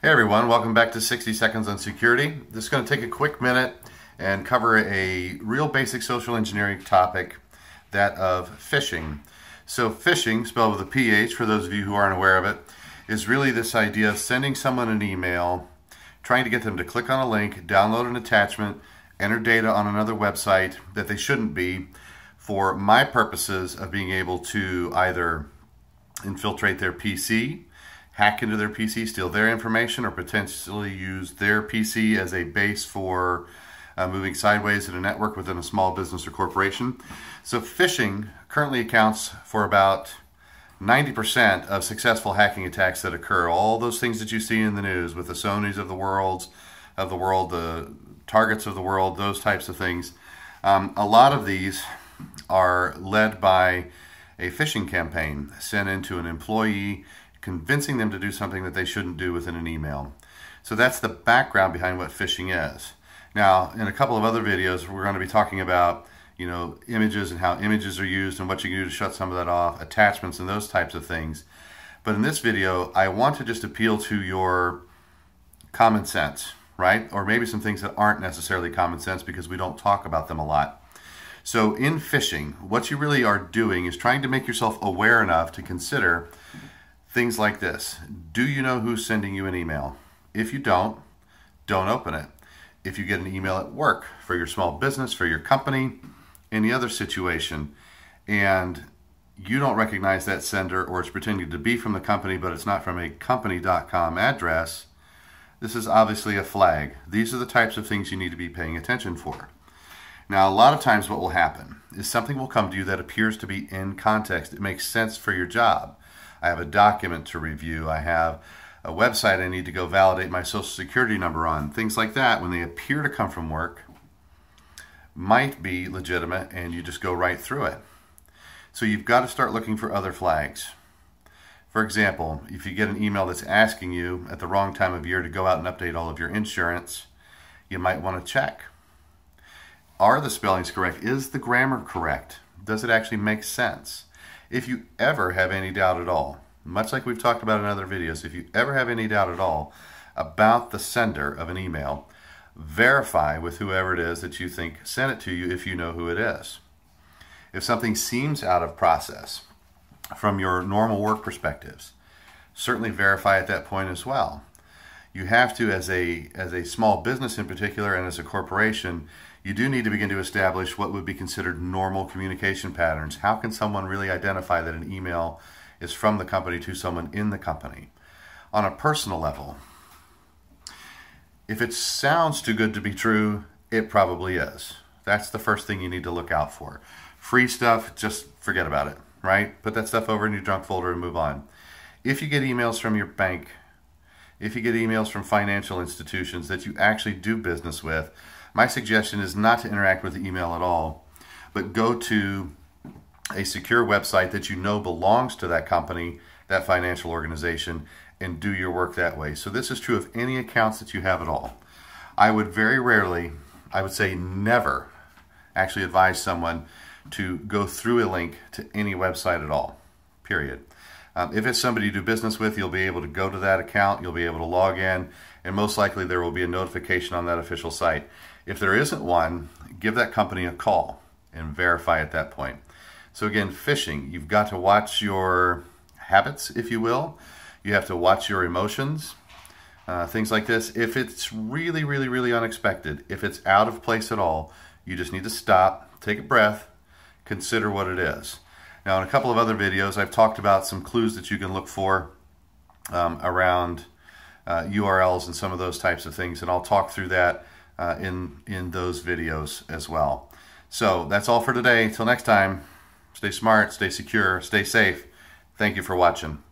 Hey everyone, welcome back to 60 Seconds on Security. This is going to take a quick minute and cover a real basic social engineering topic, that of phishing. So phishing, spelled with a PH for those of you who aren't aware of it, is really this idea of sending someone an email, trying to get them to click on a link, download an attachment, enter data on another website that they shouldn't be for my purposes of being able to either infiltrate their PC, hack into their PC, steal their information, or potentially use their PC as a base for uh, moving sideways in a network within a small business or corporation. So phishing currently accounts for about 90% of successful hacking attacks that occur. All those things that you see in the news with the Sonys of the world, of the world, the targets of the world, those types of things. Um, a lot of these are led by a phishing campaign sent into an employee convincing them to do something that they shouldn't do within an email. So that's the background behind what phishing is. Now, in a couple of other videos, we're going to be talking about you know images and how images are used and what you can do to shut some of that off, attachments and those types of things. But in this video, I want to just appeal to your common sense, right? Or maybe some things that aren't necessarily common sense because we don't talk about them a lot. So in phishing, what you really are doing is trying to make yourself aware enough to consider Things like this. Do you know who's sending you an email? If you don't, don't open it. If you get an email at work for your small business, for your company, any other situation, and you don't recognize that sender or it's pretending to be from the company but it's not from a company.com address, this is obviously a flag. These are the types of things you need to be paying attention for. Now, a lot of times what will happen is something will come to you that appears to be in context. It makes sense for your job. I have a document to review, I have a website I need to go validate my social security number on. Things like that, when they appear to come from work, might be legitimate and you just go right through it. So you've got to start looking for other flags. For example, if you get an email that's asking you at the wrong time of year to go out and update all of your insurance, you might want to check. Are the spellings correct? Is the grammar correct? Does it actually make sense? If you ever have any doubt at all, much like we've talked about in other videos, if you ever have any doubt at all about the sender of an email, verify with whoever it is that you think sent it to you if you know who it is. If something seems out of process from your normal work perspectives, certainly verify at that point as well. You have to, as a, as a small business in particular and as a corporation, you do need to begin to establish what would be considered normal communication patterns. How can someone really identify that an email is from the company to someone in the company? On a personal level, if it sounds too good to be true, it probably is. That's the first thing you need to look out for. Free stuff, just forget about it, right? Put that stuff over in your junk folder and move on. If you get emails from your bank, if you get emails from financial institutions that you actually do business with, my suggestion is not to interact with the email at all, but go to a secure website that you know belongs to that company, that financial organization, and do your work that way. So this is true of any accounts that you have at all. I would very rarely, I would say never, actually advise someone to go through a link to any website at all, period. Um, if it's somebody you do business with, you'll be able to go to that account, you'll be able to log in, and most likely there will be a notification on that official site. If there isn't one, give that company a call and verify at that point. So again, phishing, you've got to watch your habits, if you will. You have to watch your emotions, uh, things like this. If it's really, really, really unexpected, if it's out of place at all, you just need to stop, take a breath, consider what it is. Now, in a couple of other videos, I've talked about some clues that you can look for um, around uh, URLs and some of those types of things, and I'll talk through that uh, in, in those videos as well. So that's all for today. Till next time, stay smart, stay secure, stay safe. Thank you for watching.